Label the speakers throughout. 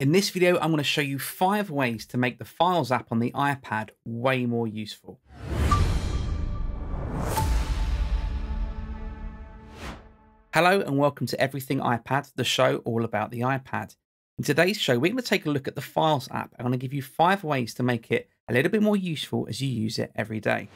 Speaker 1: In this video, I'm going to show you five ways to make the Files app on the iPad way more useful. Hello and welcome to Everything iPad, the show all about the iPad. In today's show, we're going to take a look at the Files app. I'm going to give you five ways to make it a little bit more useful as you use it every day.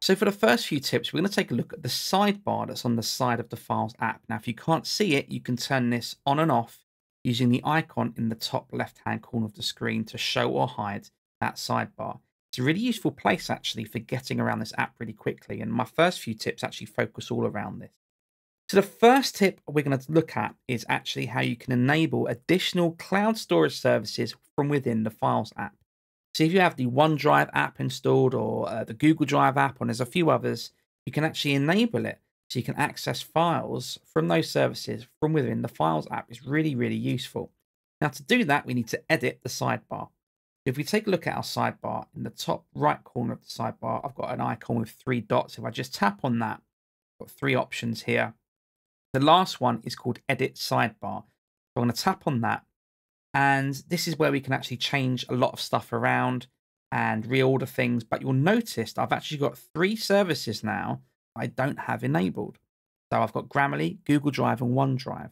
Speaker 1: So for the first few tips, we're going to take a look at the sidebar that's on the side of the Files app. Now, if you can't see it, you can turn this on and off using the icon in the top left hand corner of the screen to show or hide that sidebar. It's a really useful place actually for getting around this app really quickly. And my first few tips actually focus all around this. So the first tip we're going to look at is actually how you can enable additional cloud storage services from within the Files app. So if you have the OneDrive app installed or uh, the Google Drive app, and there's a few others, you can actually enable it so you can access files from those services from within the Files app is really, really useful. Now to do that, we need to edit the sidebar. If we take a look at our sidebar, in the top right corner of the sidebar, I've got an icon with three dots. If I just tap on that, I've got three options here. The last one is called Edit Sidebar. So I'm going to tap on that. And this is where we can actually change a lot of stuff around and reorder things. But you'll notice I've actually got three services now I don't have enabled. So I've got Grammarly, Google Drive, and OneDrive.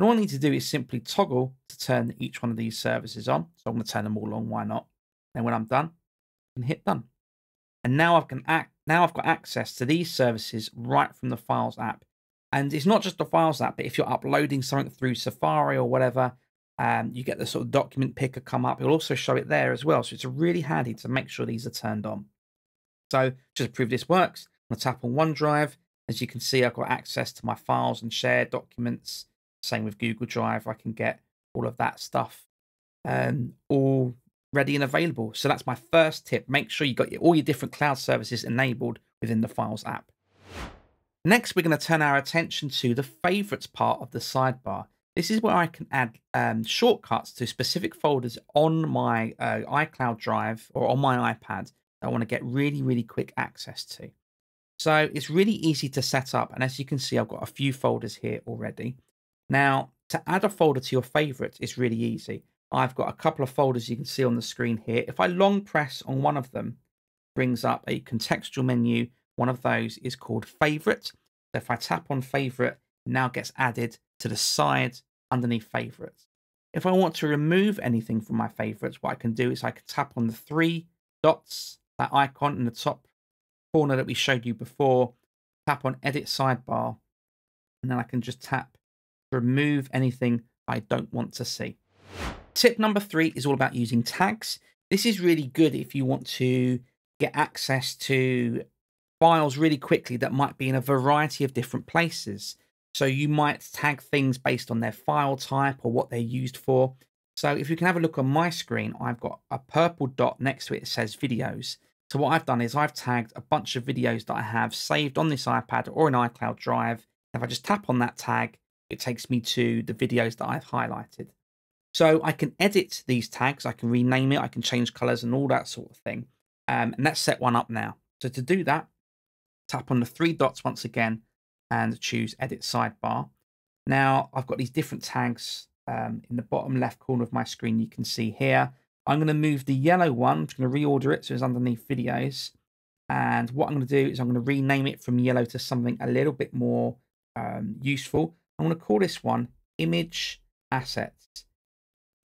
Speaker 1: And all I need to do is simply toggle to turn each one of these services on. So I'm going to turn them all on. Why not? Then when I'm done, I can hit done. And now I've can act. Now I've got access to these services right from the Files app. And it's not just the Files app, but if you're uploading something through Safari or whatever, um, you get the sort of document picker come up. It'll also show it there as well. So it's really handy to make sure these are turned on. So just to prove this works, I tap on OneDrive. As you can see, I've got access to my files and shared documents. Same with Google Drive. I can get all of that stuff um, all ready and available. So that's my first tip. Make sure you got all your different cloud services enabled within the Files app. Next, we're going to turn our attention to the favorites part of the sidebar. This is where I can add um, shortcuts to specific folders on my uh, iCloud Drive or on my iPad that I want to get really, really quick access to. So it's really easy to set up. And as you can see, I've got a few folders here already. Now, to add a folder to your favorites is really easy. I've got a couple of folders you can see on the screen here. If I long press on one of them, brings up a contextual menu. One of those is called favorite. So if I tap on favorite, it now gets added to the side underneath favorites. If I want to remove anything from my favorites, what I can do is I can tap on the three dots, that icon in the top corner that we showed you before, tap on edit sidebar, and then I can just tap remove anything I don't want to see. Tip number three is all about using tags. This is really good if you want to get access to files really quickly that might be in a variety of different places. So you might tag things based on their file type or what they're used for. So if you can have a look on my screen, I've got a purple dot next to it that says videos. So what I've done is I've tagged a bunch of videos that I have saved on this iPad or an iCloud Drive. If I just tap on that tag, it takes me to the videos that I've highlighted. So I can edit these tags, I can rename it, I can change colors and all that sort of thing. Um, and let's set one up now. So to do that, tap on the three dots once again and choose edit sidebar. Now I've got these different tags um, in the bottom left corner of my screen you can see here. I'm going to move the yellow one. I'm just going to reorder it so it's underneath videos. And what I'm going to do is I'm going to rename it from yellow to something a little bit more um, useful. I'm going to call this one image assets.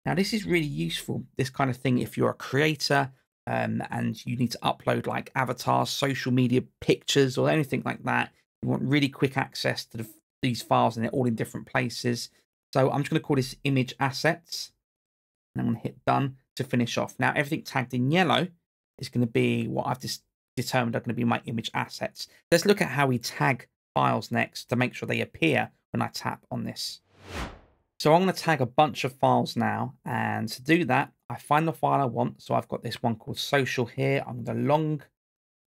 Speaker 1: Now, this is really useful, this kind of thing, if you're a creator um, and you need to upload like avatars, social media pictures, or anything like that. You want really quick access to the, these files and they're all in different places. So I'm just going to call this image assets. And I'm going to hit done to finish off. Now, everything tagged in yellow is going to be what I've just determined are going to be my image assets. Let's look at how we tag files next to make sure they appear when I tap on this. So I'm going to tag a bunch of files now. And to do that, I find the file I want. So I've got this one called social here. I'm going to long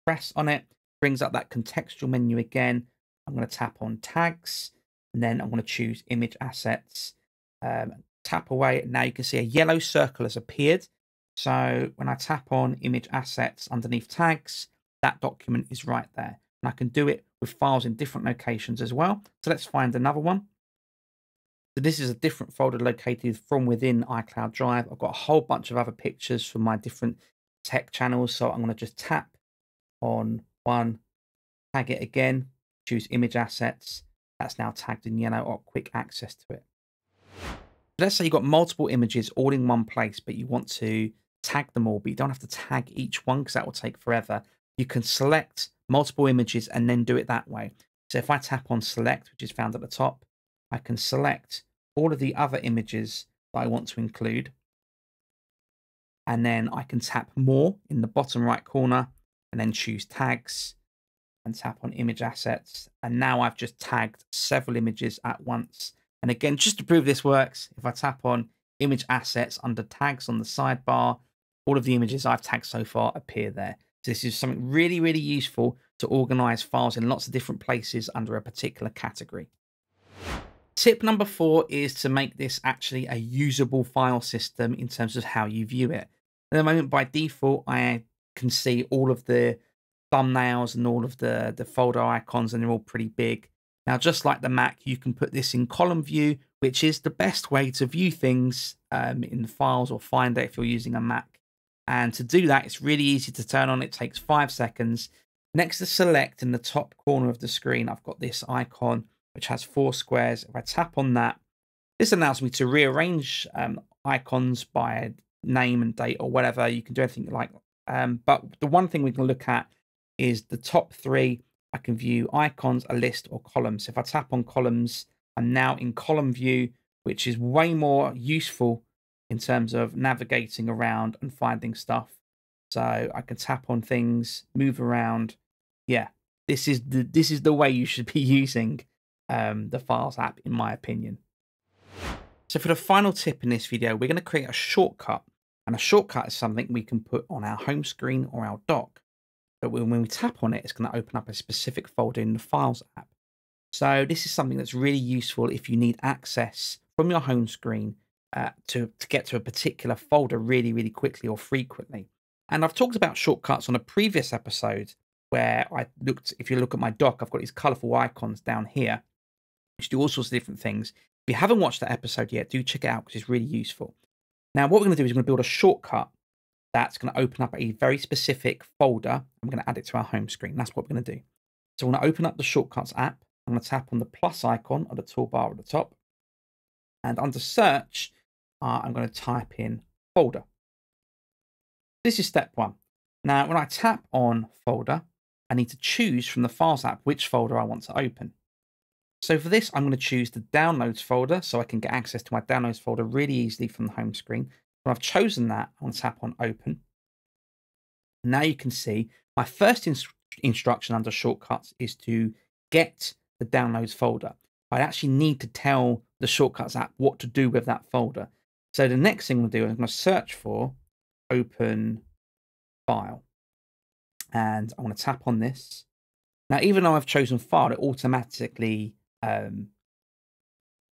Speaker 1: press on it, brings up that contextual menu again. I'm going to tap on tags and then I'm going to choose image assets. Um, tap away, now you can see a yellow circle has appeared. So when I tap on image assets underneath tags, that document is right there. And I can do it with files in different locations as well. So let's find another one. So this is a different folder located from within iCloud Drive. I've got a whole bunch of other pictures from my different tech channels. So I'm going to just tap on one, tag it again, choose image assets. That's now tagged in yellow or quick access to it. Let's say you've got multiple images all in one place, but you want to tag them all, but you don't have to tag each one because that will take forever. You can select multiple images and then do it that way. So if I tap on select, which is found at the top, I can select all of the other images that I want to include. And then I can tap more in the bottom right corner and then choose tags and tap on image assets. And now I've just tagged several images at once. And again, just to prove this works, if I tap on image assets under tags on the sidebar, all of the images I've tagged so far appear there. So this is something really, really useful to organize files in lots of different places under a particular category. Tip number four is to make this actually a usable file system in terms of how you view it. At the moment, by default, I can see all of the thumbnails and all of the, the folder icons, and they're all pretty big. Now, just like the Mac, you can put this in column view, which is the best way to view things um, in files or Finder if you're using a Mac. And to do that, it's really easy to turn on. It takes five seconds. Next to select in the top corner of the screen, I've got this icon which has four squares. If I tap on that, this allows me to rearrange um, icons by name and date or whatever. You can do anything you like. Um, but the one thing we can look at is the top three. I can view icons, a list, or columns. If I tap on columns, I'm now in column view, which is way more useful in terms of navigating around and finding stuff. So I can tap on things, move around. Yeah, this is the this is the way you should be using um, the Files app, in my opinion. So for the final tip in this video, we're going to create a shortcut. And a shortcut is something we can put on our home screen or our dock. But when we tap on it, it's going to open up a specific folder in the Files app. So this is something that's really useful if you need access from your home screen uh, to, to get to a particular folder really, really quickly or frequently. And I've talked about shortcuts on a previous episode where I looked, if you look at my dock, I've got these colorful icons down here, which do all sorts of different things. If you haven't watched that episode yet, do check it out because it's really useful. Now, what we're going to do is we're going to build a shortcut that's going to open up a very specific folder. I'm going to add it to our home screen. That's what we're going to do. So I'm going to open up the Shortcuts app. I'm going to tap on the plus icon at the toolbar at the top. And under search, uh, I'm going to type in folder. This is step one. Now, when I tap on folder, I need to choose from the Files app which folder I want to open. So for this, I'm going to choose the Downloads folder so I can get access to my Downloads folder really easily from the home screen. When I've chosen that, I'm going to tap on Open. Now you can see my first inst instruction under Shortcuts is to get the Downloads folder. I actually need to tell the Shortcuts app what to do with that folder. So the next thing we'll do is I'm going to search for Open File. And I'm going to tap on this. Now, even though I've chosen File, it automatically um,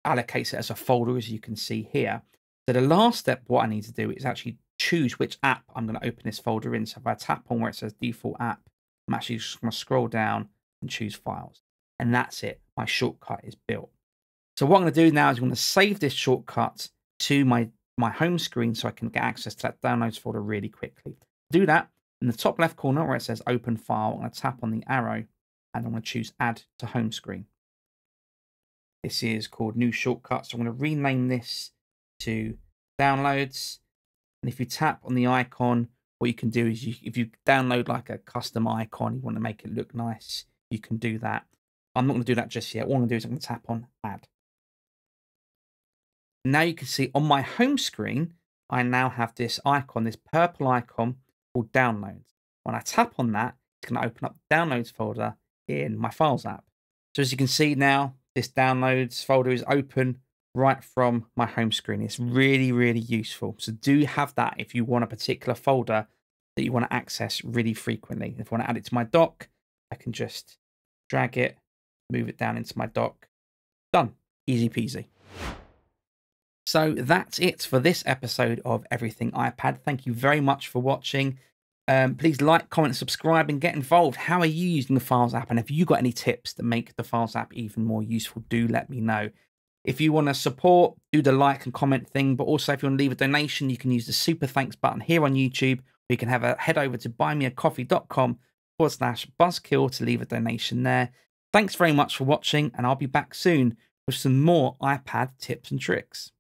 Speaker 1: allocates it as a folder, as you can see here. So the last step, what I need to do is actually choose which app I'm going to open this folder in. So if I tap on where it says default app, I'm actually just going to scroll down and choose files. And that's it. My shortcut is built. So what I'm going to do now is I'm going to save this shortcut to my, my home screen so I can get access to that downloads folder really quickly. Do that in the top left corner where it says open file, I'm going to tap on the arrow and I'm going to choose add to home screen. This is called new shortcut. So I'm going to rename this to downloads. And if you tap on the icon, what you can do is you, if you download like a custom icon, you want to make it look nice, you can do that. I'm not going to do that just yet. All I'm going to do is I'm going to tap on add. Now you can see on my home screen, I now have this icon, this purple icon called downloads. When I tap on that, it's going to open up downloads folder in my files app. So as you can see now, this downloads folder is open right from my home screen. It's really, really useful. So do have that if you want a particular folder that you want to access really frequently. If I want to add it to my dock, I can just drag it, move it down into my dock. Done. Easy peasy. So that's it for this episode of Everything iPad. Thank you very much for watching. Um, please like, comment, subscribe, and get involved. How are you using the Files app? And if you got any tips that make the Files app even more useful, do let me know. If you want to support, do the like and comment thing. But also, if you want to leave a donation, you can use the super thanks button here on YouTube. Or you can have a head over to buymeacoffee.com forward slash buzzkill to leave a donation there. Thanks very much for watching, and I'll be back soon with some more iPad tips and tricks.